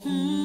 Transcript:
Hmm.